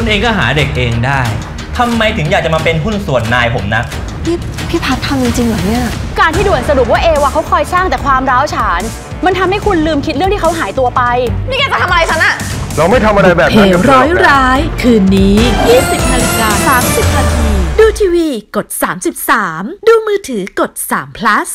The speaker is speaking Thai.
คุณเองก็หาเด็กเองได้ทำไมถึงอยากจะมาเป็นหุ้นส่วนนายผมนะพี่พี่พัดทำจริงๆเหรอเนี่ย การที่ด่วนสรุปว่าเอวะเขาคอยสร้างแต่ความร้าวฉาน มันทำให้คุณลืมคิดเรื่องที่เขาหายตัวไป นี่แกจะทำอะไรฉันอะเราไม่ทำอะไรแบบนั้นเร้อยรร้าย คืนนี้ 20นาฬิกา30นาทีดูทีวีกด 33 ดูมือถือกด3 plus